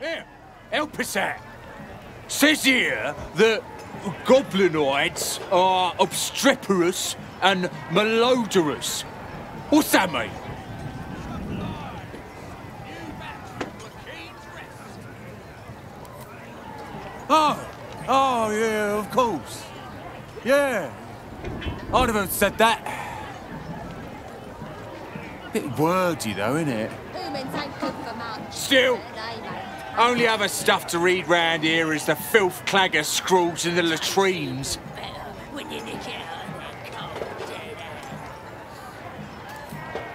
Here, help us out. Says here that goblinoids are obstreperous and malodorous. What's that mean? Oh, oh yeah, of course. Yeah, I'd have said that. Bit wordy though, isn't it? Humans ain't good for much. Still. Only other stuff to read round here is the filth clagger scrawls in the latrines.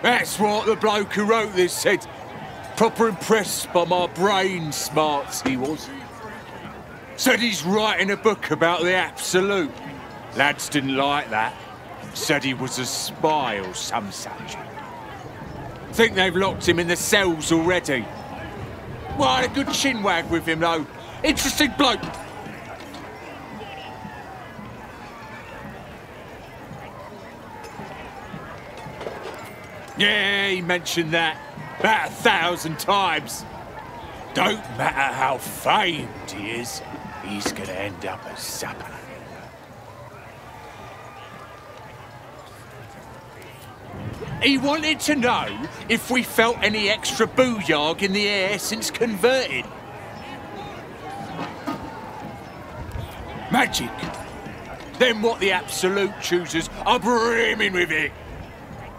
That's what the bloke who wrote this said. Proper impressed by my brain smarts he was. Said he's writing a book about the Absolute. Lads didn't like that. Said he was a spy or some such. Think they've locked him in the cells already. Well, I had a good chinwag with him, though. Interesting bloke. Yeah, he mentioned that about a thousand times. Don't matter how famed he is, he's gonna end up as supper. He wanted to know if we felt any extra booyahg in the air since converting. Magic. Then what the Absolute choosers are brimming with it.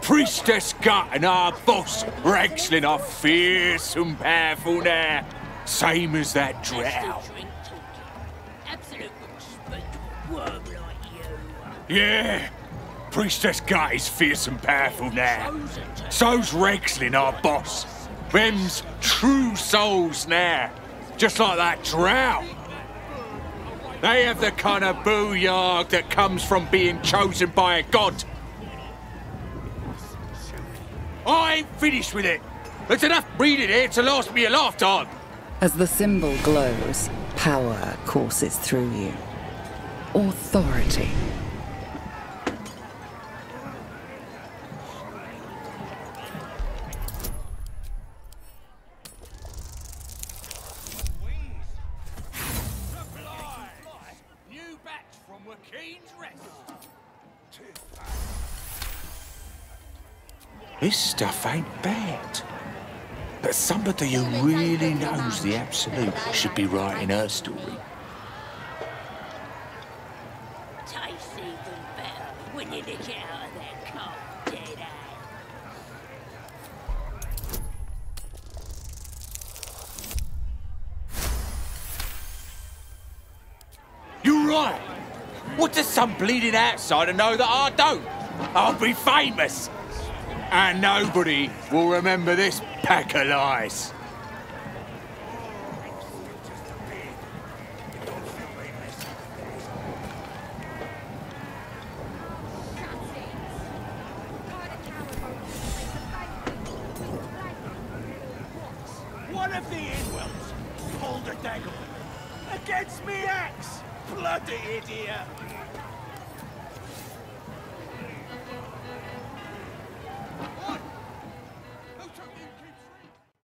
Priestess Gut and our boss, Ragzlin, are fierce and powerful now. Same as that drow. Absolute speak worm like you. Yeah. Priestess Gut is fierce and powerful now. So's Ragzlin, our boss. Them's true souls now. Just like that drow. They have the kind of booyahg that comes from being chosen by a god. I ain't finished with it. There's enough breeding here to last me a lifetime. As the symbol glows, power courses through you. Authority. Batch from Rest. This stuff ain't bad. But somebody who really knows the Absolute should be writing her story. Tastes even better when you lick it out of that cold dead eye. You're right. What does some bleeding outsider know that I don't? I'll be famous. And nobody will remember this pack of lies. One of the Inwells pulled a dagger against me axe. Bloody idiot.